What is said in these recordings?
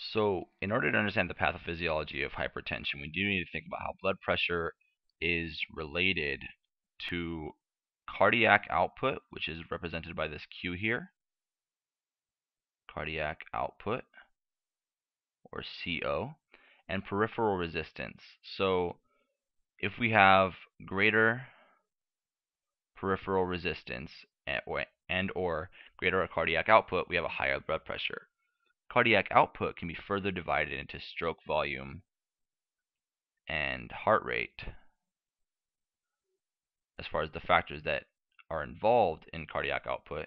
So, in order to understand the pathophysiology of hypertension, we do need to think about how blood pressure is related to cardiac output, which is represented by this Q here, cardiac output, or CO, and peripheral resistance. So, if we have greater peripheral resistance eh, and or greater cardiac output, we have a higher blood pressure. Cardiac output can be further divided into stroke volume and heart rate as far as the factors that are involved in cardiac output.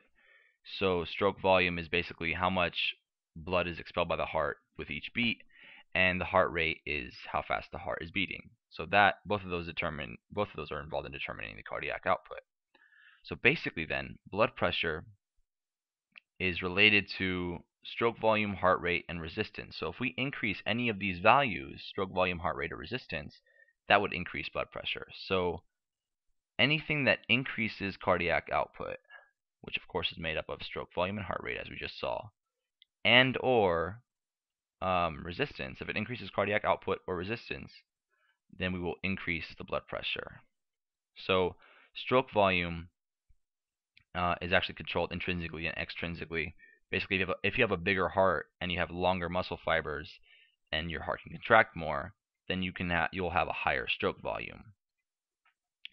So stroke volume is basically how much blood is expelled by the heart with each beat, and the heart rate is how fast the heart is beating. So that both of those determine both of those are involved in determining the cardiac output. So basically then, blood pressure is related to stroke volume, heart rate, and resistance. So if we increase any of these values, stroke volume, heart rate, or resistance, that would increase blood pressure. So anything that increases cardiac output, which of course is made up of stroke volume and heart rate as we just saw, and or um, resistance, if it increases cardiac output or resistance, then we will increase the blood pressure. So stroke volume uh, is actually controlled intrinsically and extrinsically basically if you, have a, if you have a bigger heart and you have longer muscle fibers and your heart can contract more, then you can ha you'll have a higher stroke volume.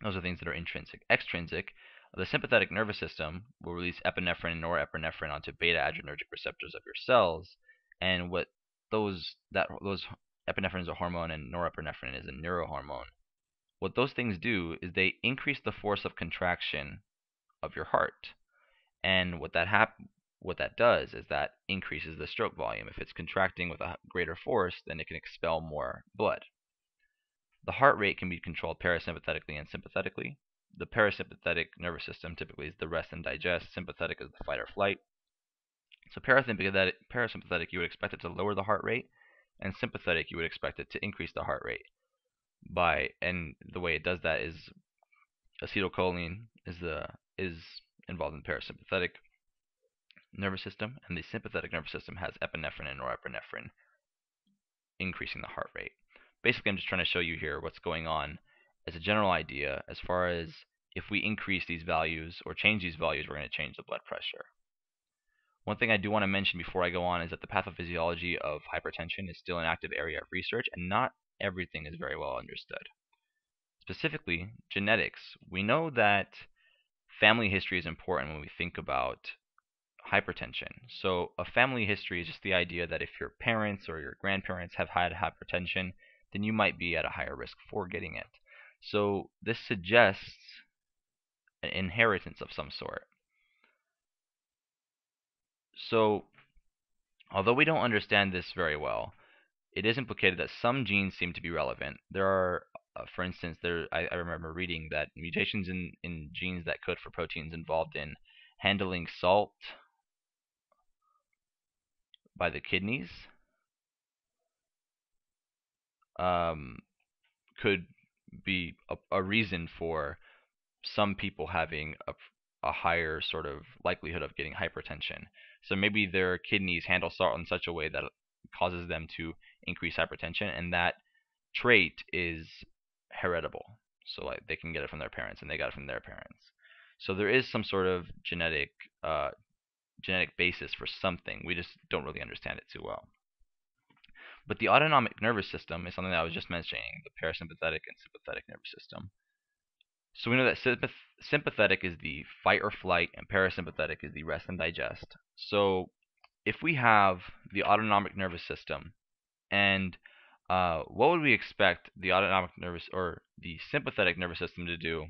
Those are things that are intrinsic. Extrinsic, the sympathetic nervous system will release epinephrine and norepinephrine onto beta adrenergic receptors of your cells, and what those that those epinephrine is a hormone and norepinephrine is a neurohormone. What those things do is they increase the force of contraction of your heart. And what that hap what that does is that increases the stroke volume. If it's contracting with a greater force, then it can expel more blood. The heart rate can be controlled parasympathetically and sympathetically. The parasympathetic nervous system typically is the rest and digest. Sympathetic is the fight or flight. So parasympathetic, you would expect it to lower the heart rate, and sympathetic you would expect it to increase the heart rate. By and the way it does that is acetylcholine is the is involved in the parasympathetic nervous system, and the sympathetic nervous system has epinephrine and norepinephrine, increasing the heart rate. Basically, I'm just trying to show you here what's going on as a general idea as far as if we increase these values or change these values, we're going to change the blood pressure. One thing I do want to mention before I go on is that the pathophysiology of hypertension is still an active area of research, and not everything is very well understood. Specifically, genetics. We know that family history is important when we think about hypertension. So a family history is just the idea that if your parents or your grandparents have had hypertension, then you might be at a higher risk for getting it. So this suggests an inheritance of some sort. So although we don't understand this very well, it is implicated that some genes seem to be relevant. There are, uh, for instance, there I, I remember reading that mutations in, in genes that code for proteins involved in handling salt by the kidneys um, could be a, a, reason for some people having a, a higher sort of likelihood of getting hypertension. So maybe their kidneys handle salt in such a way that causes them to increase hypertension, and that trait is heritable. So like they can get it from their parents, and they got it from their parents. So there is some sort of genetic uh, genetic basis for something. We just don't really understand it too well. But the autonomic nervous system is something that I was just mentioning, the parasympathetic and sympathetic nervous system. So we know that sympathetic is the fight or flight and parasympathetic is the rest and digest. So if we have the autonomic nervous system and uh, what would we expect the autonomic nervous or the sympathetic nervous system to do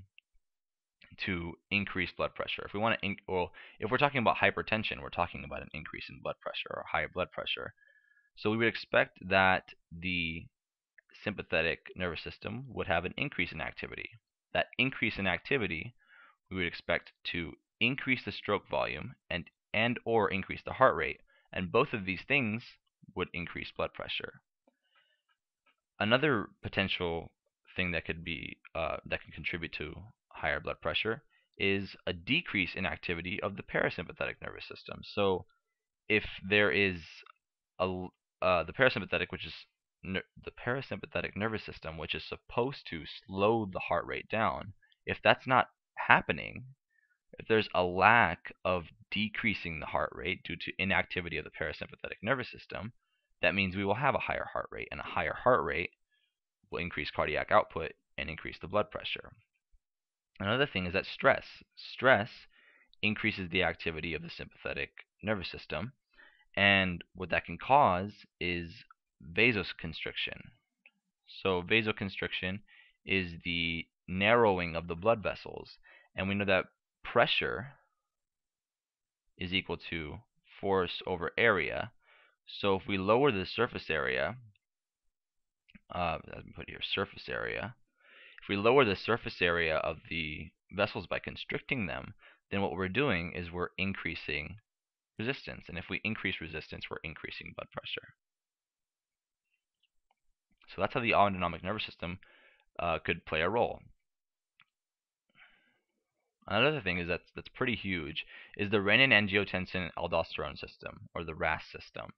to increase blood pressure. If we want to, well, if we're talking about hypertension, we're talking about an increase in blood pressure or higher blood pressure. So we would expect that the sympathetic nervous system would have an increase in activity. That increase in activity, we would expect to increase the stroke volume and and or increase the heart rate, and both of these things would increase blood pressure. Another potential thing that could be uh, that can contribute to higher blood pressure is a decrease in activity of the parasympathetic nervous system. So if there is a uh, the parasympathetic, which is the parasympathetic nervous system, which is supposed to slow the heart rate down, if that's not happening, if there's a lack of decreasing the heart rate due to inactivity of the parasympathetic nervous system, that means we will have a higher heart rate, and a higher heart rate will increase cardiac output and increase the blood pressure. Another thing is that stress. Stress increases the activity of the sympathetic nervous system, and what that can cause is vasoconstriction. So vasoconstriction is the narrowing of the blood vessels, and we know that pressure is equal to force over area. So if we lower the surface area, uh, let me put here surface area. If we lower the surface area of the vessels by constricting them, then what we're doing is we're increasing resistance. And if we increase resistance, we're increasing blood pressure. So that's how the autonomic nervous system uh, could play a role. Another thing is that's that's pretty huge is the renin angiotensin aldosterone system or the RAAS system.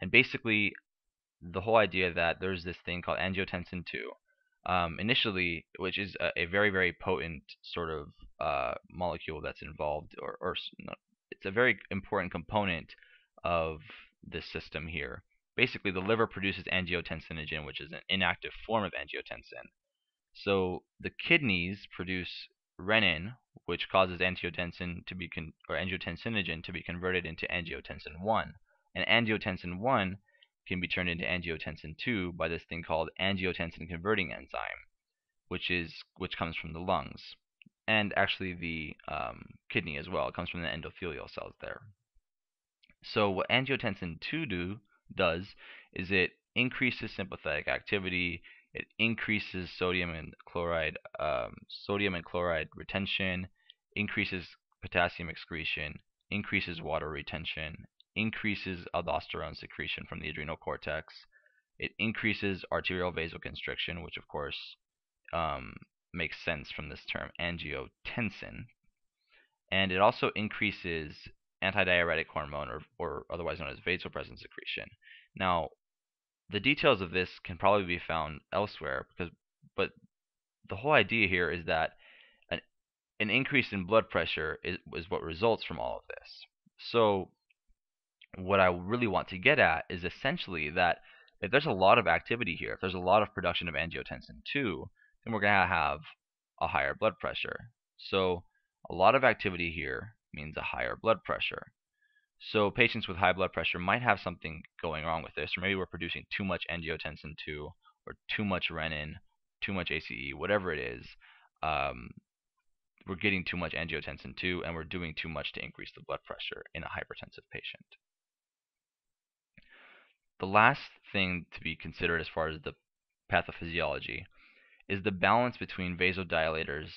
And basically the whole idea that there's this thing called angiotensin 2 um, initially, which is a, a, very very potent sort of uh, molecule that's involved, or, or it's a very important component of this system here. Basically, the liver produces angiotensinogen, which is an inactive form of angiotensin. So the kidneys produce renin, which causes angiotensin to be or angiotensinogen to be converted into angiotensin 1. And angiotensin 1 can be turned into angiotensin 2 by this thing called angiotensin converting enzyme, which is which comes from the lungs and actually the um, kidney as well. It comes from the endothelial cells there. So what angiotensin 2 do does is it increases sympathetic activity, it increases sodium and chloride um, sodium and chloride retention, increases potassium excretion, increases water retention, increases aldosterone secretion from the adrenal cortex. It increases arterial vasoconstriction, which of course um, makes sense from this term, angiotensin. And it also increases antidiuretic hormone, or, or otherwise known as vasopressin secretion. Now, the details of this can probably be found elsewhere, because but the whole idea here is that an, an increase in blood pressure is, is what results from all of this. So what I really want to get at is essentially that if there's a lot of activity here, if there's a lot of production of angiotensin 2, then we're going to have a higher blood pressure. So a lot of activity here means a higher blood pressure. So patients with high blood pressure might have something going wrong with this, or maybe we're producing too much angiotensin 2, or too much renin, too much ACE, whatever it is. Um, we're getting too much angiotensin 2, and we're doing too much to increase the blood pressure in a hypertensive patient. The last thing to be considered as far as the pathophysiology is the balance between vasodilators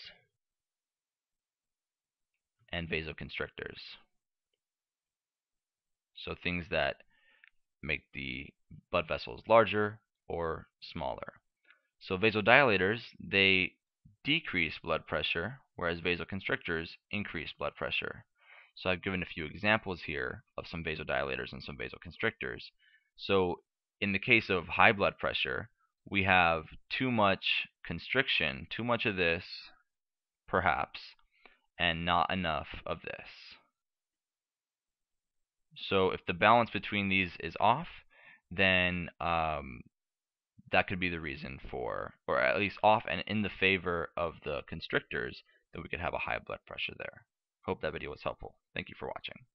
and vasoconstrictors. So things that make the blood vessels larger or smaller. So vasodilators, they decrease blood pressure, whereas vasoconstrictors increase blood pressure. So I've given a few examples here of some vasodilators and some vasoconstrictors. So in the case of high blood pressure, we have too much constriction, too much of this, perhaps, and not enough of this. So if the balance between these is off, then um, that could be the reason for, or at least off and in the favor of the constrictors, that we could have a high blood pressure there. Hope that video was helpful. Thank you for watching.